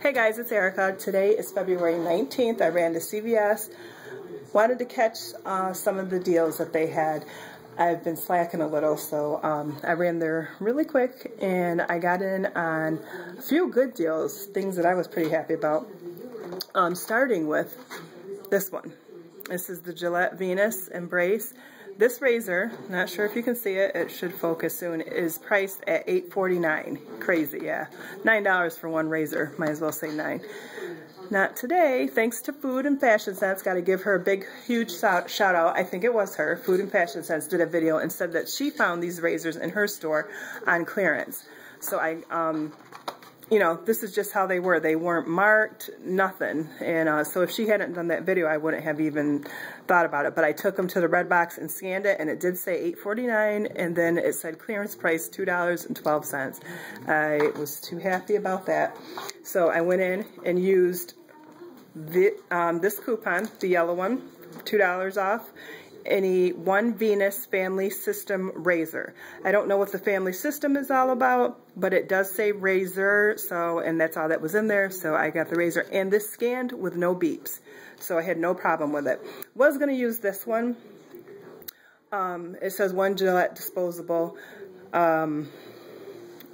Hey guys, it's Erica. Today is February 19th. I ran to CVS. Wanted to catch uh, some of the deals that they had. I've been slacking a little, so um, I ran there really quick and I got in on a few good deals, things that I was pretty happy about. Um, starting with this one. This is the Gillette Venus Embrace. This razor, not sure if you can see it, it should focus soon, is priced at $8.49. Crazy, yeah. $9 for one razor, might as well say 9 Not today, thanks to Food and Fashion Sense, got to give her a big, huge shout, shout out. I think it was her. Food and Fashion Sense did a video and said that she found these razors in her store on clearance. So I um, you know, this is just how they were. They weren't marked, nothing. And uh, so if she hadn't done that video, I wouldn't have even thought about it. But I took them to the red box and scanned it, and it did say $8.49, and then it said clearance price $2.12. I was too happy about that. So I went in and used the, um, this coupon, the yellow one, $2 off, any One Venus Family System razor. I don't know what the family system is all about, but it does say razor, so, and that's all that was in there, so I got the razor. And this scanned with no beeps, so I had no problem with it. Was going to use this one. Um, it says one Gillette disposable. Um,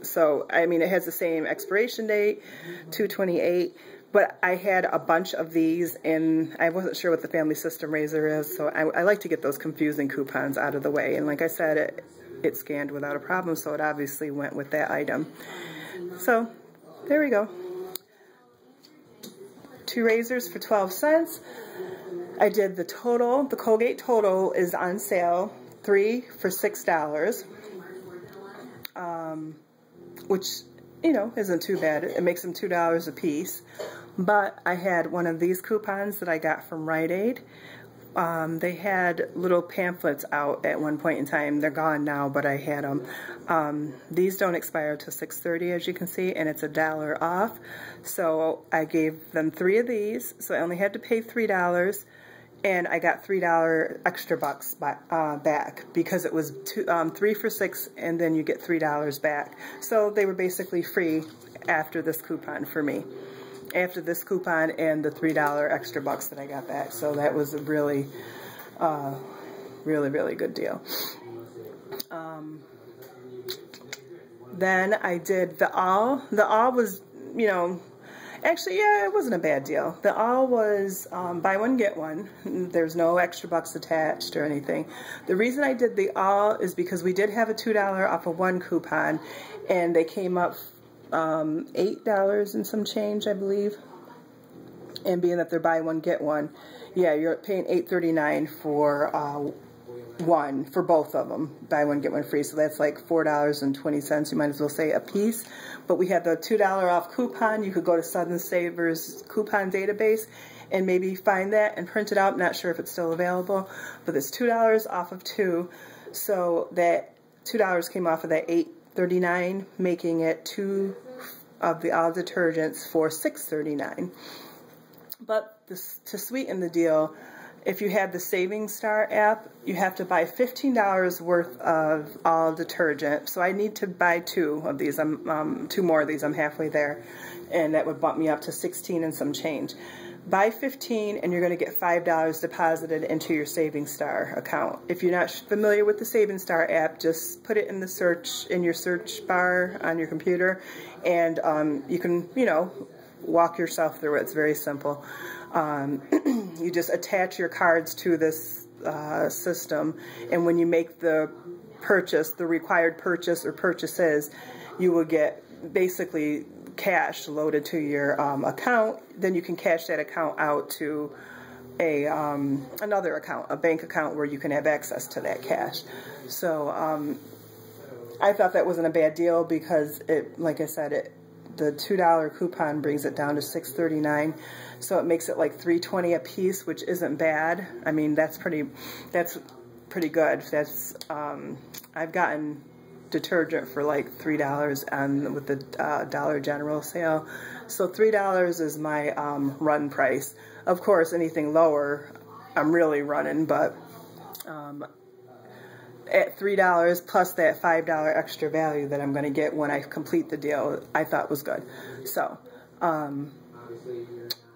so, I mean, it has the same expiration date, 228 but I had a bunch of these, and I wasn't sure what the family system razor is, so I, I like to get those confusing coupons out of the way. And like I said, it, it scanned without a problem, so it obviously went with that item. So, there we go. Two razors for 12 cents. I did the total, the Colgate total is on sale, three for $6, um, which, you know, isn't too bad. It makes them $2 a piece. But I had one of these coupons that I got from Rite Aid. Um, they had little pamphlets out at one point in time. They're gone now, but I had them. Um, these don't expire until 6.30, as you can see, and it's a dollar off. So I gave them three of these, so I only had to pay $3, and I got $3 extra bucks by, uh, back because it was two, um, three for six, and then you get $3 back. So they were basically free after this coupon for me after this coupon and the $3 extra bucks that I got back. So that was a really, uh, really, really good deal. Um, then I did the all. The all was, you know, actually, yeah, it wasn't a bad deal. The all was um, buy one, get one. There's no extra bucks attached or anything. The reason I did the all is because we did have a $2 off of one coupon, and they came up um, $8 and some change, I believe. And being that they're buy one, get one, yeah, you're paying $8.39 for uh, one, for both of them. Buy one, get one free. So that's like $4.20. You might as well say a piece. But we had the $2 off coupon. You could go to Southern Savers coupon database and maybe find that and print it out. Not sure if it's still available. But it's $2 off of two. So that $2 came off of that 8 39 making it two of the all detergents for 6.39. But this, to sweeten the deal, if you have the Saving Star app, you have to buy $15 worth of all detergent. So I need to buy two of these. I'm um, two more of these. I'm halfway there, and that would bump me up to 16 and some change buy 15 and you're going to get $5 deposited into your Saving Star account. If you're not familiar with the Saving Star app, just put it in the search, in your search bar on your computer and um, you can, you know, walk yourself through it. It's very simple. Um, you just attach your cards to this uh, system and when you make the purchase, the required purchase or purchases, you will get basically cash loaded to your um, account, then you can cash that account out to a um, another account, a bank account where you can have access to that cash. So um, I thought that wasn't a bad deal because it, like I said, it the two dollar coupon brings it down to six thirty nine, so it makes it like three twenty a piece, which isn't bad. I mean that's pretty that's pretty good. That's um, I've gotten detergent for like three dollars and with the uh, Dollar General sale. So three dollars is my um, run price. Of course, anything lower, I'm really running, but um, at three dollars plus that five dollar extra value that I'm going to get when I complete the deal, I thought was good. So Um,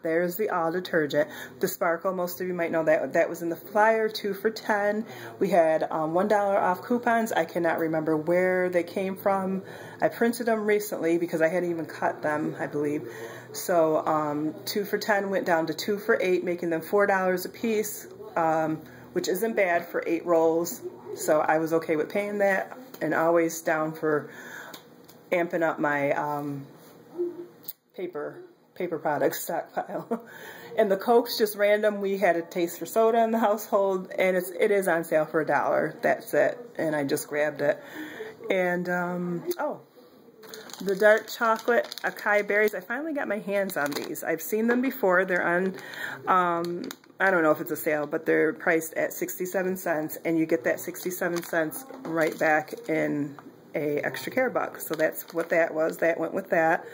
there's the all detergent. The Sparkle, most of you might know that that was in the flyer, two for 10. We had um, $1 off coupons. I cannot remember where they came from. I printed them recently because I hadn't even cut them, I believe. So um, two for 10 went down to two for eight, making them $4 a piece, um, which isn't bad for eight rolls. So I was okay with paying that and always down for amping up my um, paper paper products stockpile. and the Coke's just random. We had a taste for soda in the household, and it's it is on sale for a dollar. That's it. And I just grabbed it. And, um, oh, the dark chocolate acai berries. I finally got my hands on these. I've seen them before. They're on, um, I don't know if it's a sale, but they're priced at 67 cents, and you get that 67 cents right back in a extra care buck. So that's what that was. That went with that.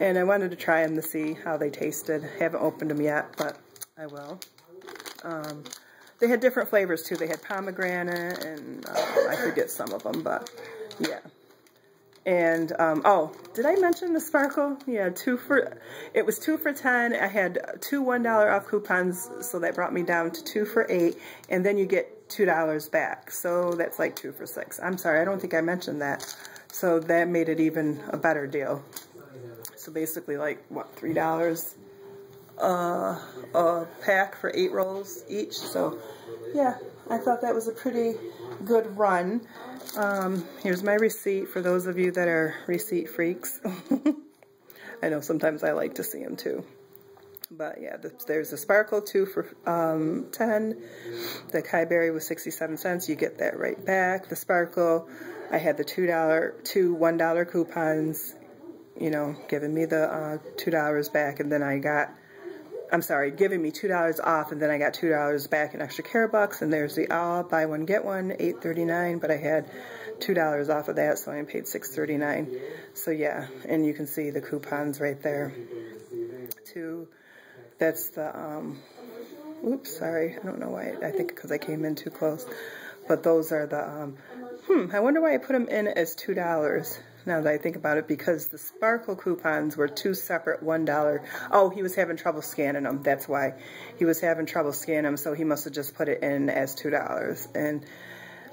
And I wanted to try them to see how they tasted. I Haven't opened them yet, but I will. Um, they had different flavors too. They had pomegranate and uh, I forget some of them, but yeah. And, um, oh, did I mention the Sparkle? Yeah, two for, it was two for 10. I had two $1 off coupons, so that brought me down to two for eight. And then you get $2 back. So that's like two for six. I'm sorry, I don't think I mentioned that. So that made it even a better deal. So basically like, what, $3 uh, a pack for eight rolls each. So yeah, I thought that was a pretty good run. Um, here's my receipt for those of you that are receipt freaks. I know sometimes I like to see them too. But yeah, there's a Sparkle 2 for um, 10. The acai Berry was 67 cents. You get that right back. The Sparkle, I had the $2, two $1 coupons, you know, giving me the uh, $2 back. And then I got I'm sorry, giving me $2 off, and then I got $2 back in extra care bucks, and there's the all buy one, get one, $8.39, but I had $2 off of that, so I paid $6.39. So yeah, and you can see the coupons right there. Two, that's the, um, oops, sorry, I don't know why, I think because I came in too close. But those are the, um, hmm, I wonder why I put them in as $2 now that I think about it, because the Sparkle coupons were two separate $1. Oh, he was having trouble scanning them. That's why. He was having trouble scanning them, so he must have just put it in as $2. And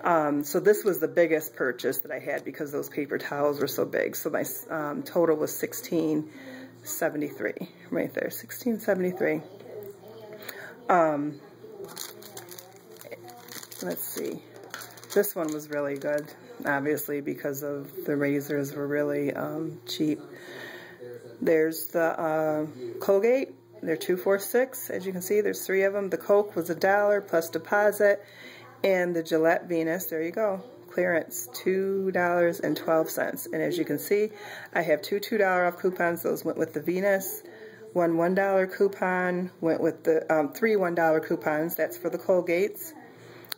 um, so this was the biggest purchase that I had because those paper towels were so big. So my um, total was 1673 right there, 1673. Um, let's see. This one was really good obviously because of the razors were really um, cheap. There's the uh, Colgate. They're 246 As you can see, there's three of them. The Coke was a dollar plus deposit. And the Gillette Venus, there you go, clearance, $2.12. And as you can see, I have two $2 off coupons. Those went with the Venus. One $1 coupon went with the um, three $1 coupons. That's for the Colgates.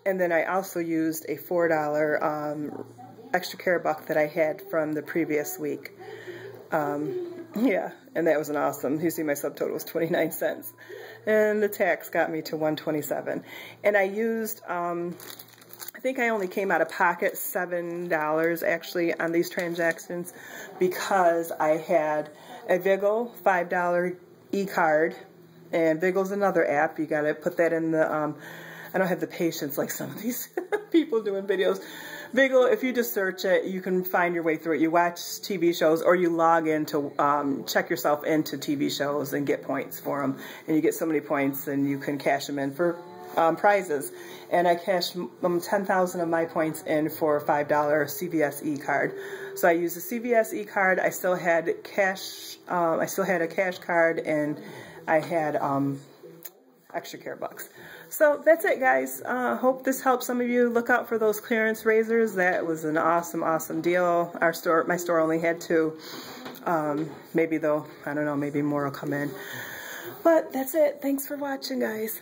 And then I also used a $4 um, extra care buck that I had from the previous week. Um, yeah, and that was an awesome. You see my subtotal was 29 cents. And the tax got me to 127. And I used, um, I think I only came out of pocket $7 actually on these transactions because I had a Viggle $5 e-card. And Viggle's another app. You got to put that in the um, I don't have the patience like some of these people doing videos. Viggle, if you just search it, you can find your way through it. You watch TV shows or you log in to um, check yourself into TV shows and get points for them. And you get so many points and you can cash them in for um, prizes. And I cashed um, 10,000 of my points in for a $5 CVS e-card. So I used the CVS e-card. I still had cash, um, I still had a cash card and I had um, extra care bucks. So that's it, guys. Uh, hope this helps some of you. Look out for those clearance razors. That was an awesome, awesome deal. Our store, my store only had two. Um, maybe though, I don't know, maybe more will come in. But that's it. Thanks for watching, guys.